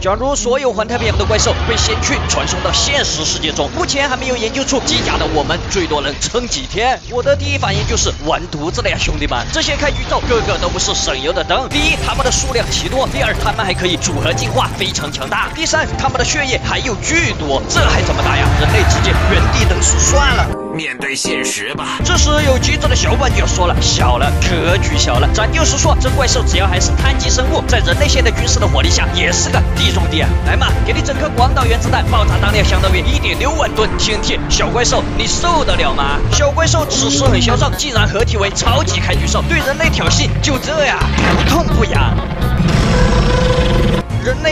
假如所有环太平洋的怪兽被先驱传送到现实世界中，目前还没有研究出机甲的我们，最多能撑几天？我的第一反应就是完犊子了呀，兄弟们！这些开局兽个个都不是省油的灯。第一，他们的数量奇多；第二，他们还可以组合进化，非常强大；第三，他们的血液还有巨多，这还怎么打呀？人类直接原地等死算了。面对现实吧。这时有机智的小伙伴就说了，小了，格局小了。咱就是说，这怪兽只要还是碳基生物，在人类现代军事的火力下，也是个地兄弟啊。来嘛，给你整颗广岛原子弹，爆炸当量相当于一点六万吨 TNT。小怪兽，你受得了吗？小怪兽此时很嚣张，竟然合体为超级开局兽，对人类挑衅，就这样，不痛不痒。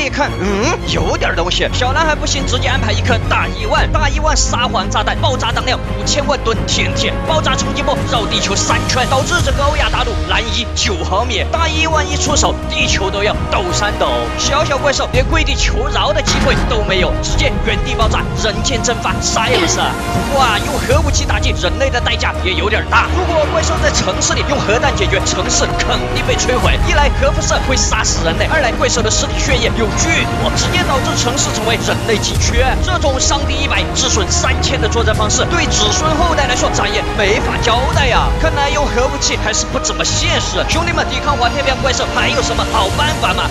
看，嗯，有点东西。小男孩不行，直接安排一颗大一万，大一万沙皇炸弹，爆炸当量五千万吨 TNT，爆炸冲击波绕地球三圈，导致整个欧亚大陆难以九毫米。大一万一出手，地球都要抖三抖。小小怪兽连跪地求饶的机会都没有，直接原地爆炸，人间蒸发，啥也不是。哇，用核武器打击人类的代价也有点大。如果怪兽城市里用核弹解决，城市肯定被摧毁。一来核辐射会杀死人类，二来怪兽的尸体血液。有剧毒，直接导致城市成为人类禁区。这种伤敌一百，自损三千的作战方式，对子孙后代来说，咱也没法交代呀。看来用核武器还是不怎么现实。兄弟们，抵抗环太平洋怪兽还有什么好办法吗？